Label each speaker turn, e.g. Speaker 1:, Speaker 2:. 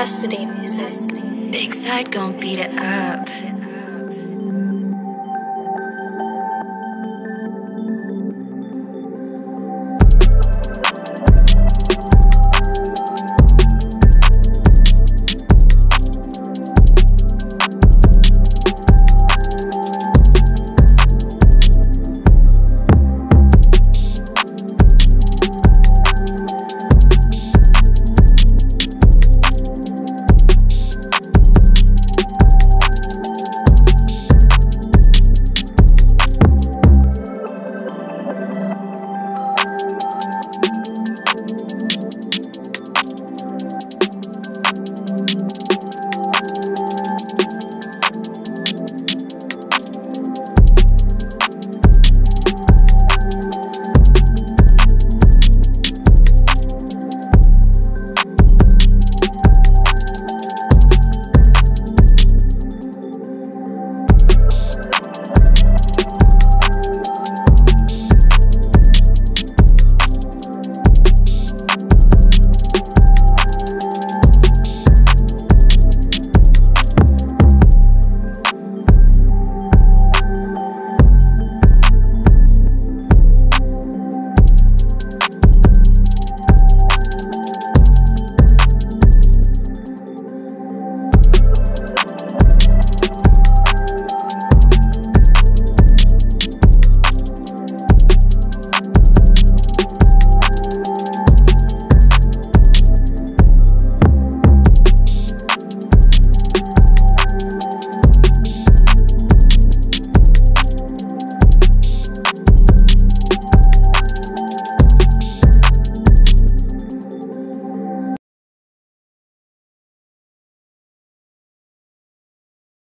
Speaker 1: Custody music.
Speaker 2: Big side gon' beat it up.